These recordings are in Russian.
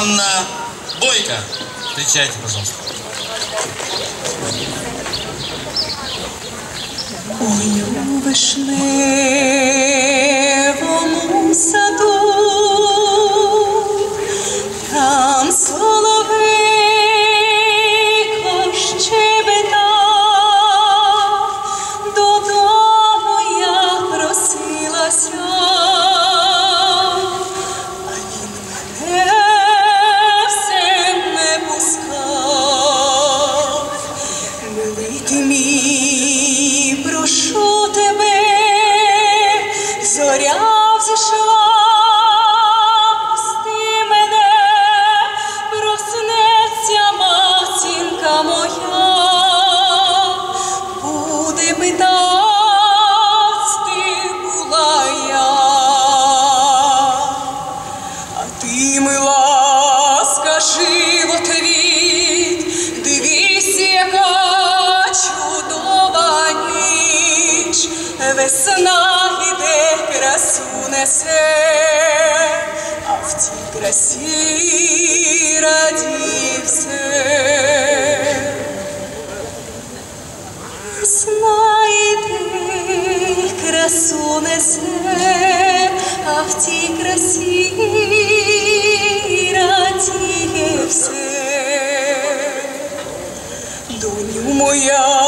Анна Бойко. Встречайте, пожалуйста. Ой, у вишневому саду России родился. Знай ты красу несе, а в тій красі радіє все. Доню моя,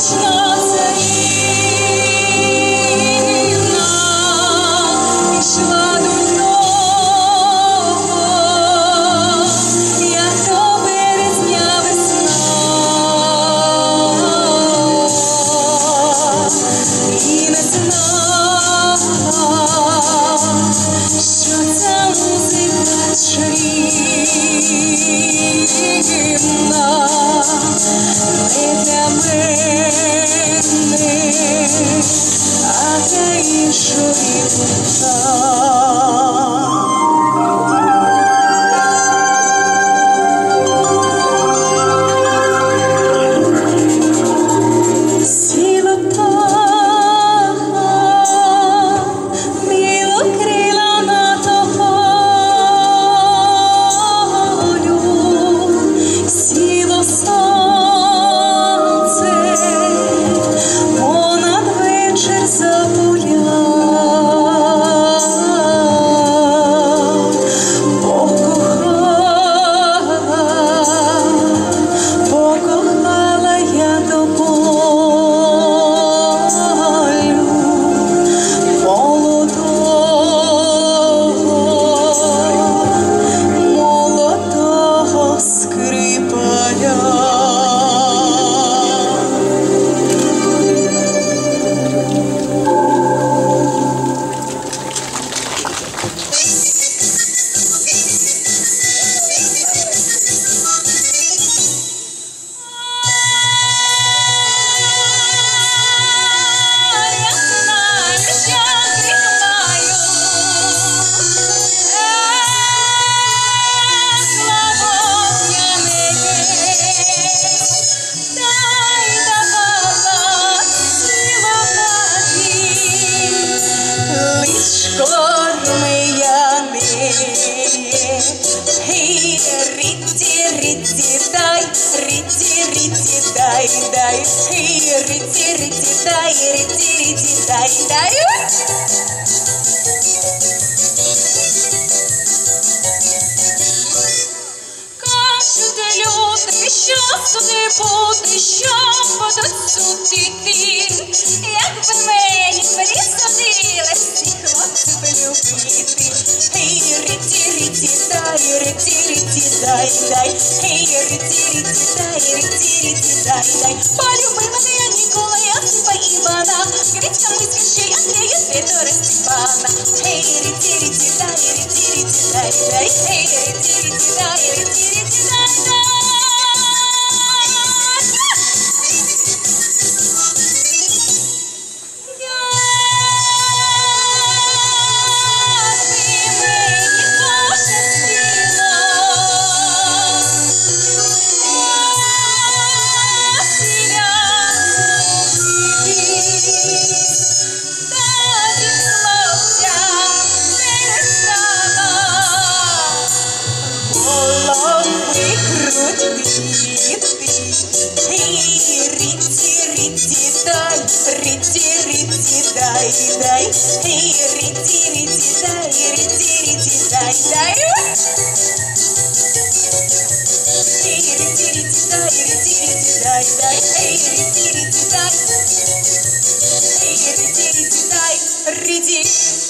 Krishna, дай, тири, тири, дай, тири, дай, дай. Кажете, люди, що туди буде, що будуть Like, but you Реди, реди, реди, реди,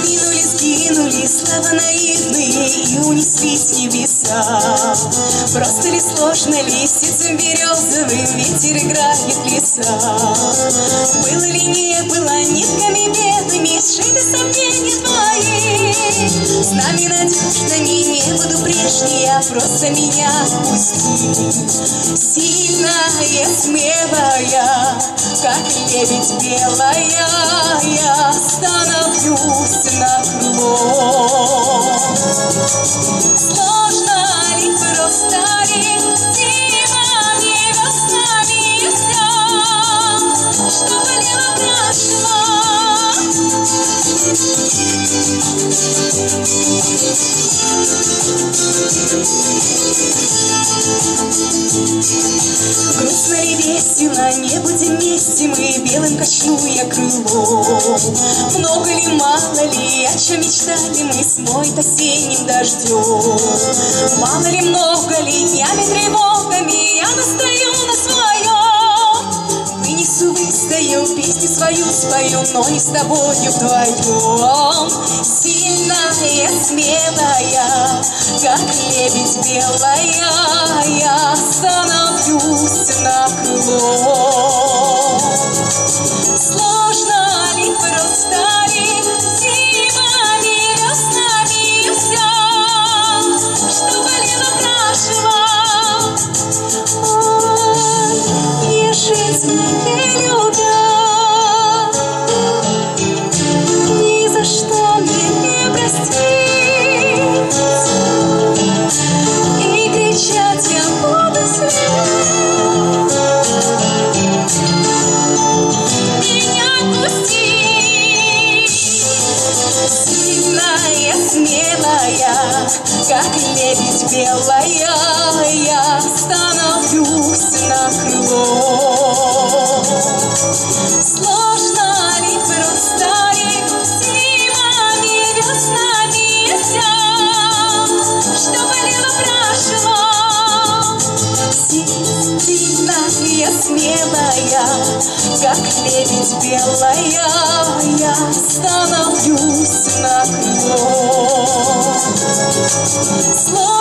Сгинули, сгинули слова наивные и унеслись небеса. Просто ли сложно листицам березовым ветер играет леса? Было ли не было нитками белыми сшиты сомнения твои? С нами надежными не буду прежней, а просто меня отпусти. Сильная, смелая, как лебедь белая, я становлюсь на крыло. Сложно весело, не будем вместе мы, белым качну я крылом. Много ли, мало ли, о чем мечтали мы, смоет осенним дождем. Мало ли, много ли, днями тревогами, я настаю на своем. Выстою, песню свою спою, но не с тобою вдвоем. Сильная, смелая, как лебедь белая, я становлюсь на крыло. Сложно ли, просто ли, как лебедь белая, я становлюсь на крыло. Сложно ли, просто ли, зимами, веснами вся, что болело, прошло. Сильная, смелая, как лебедь белая, я становлюсь на крыло. Сложно ли, просто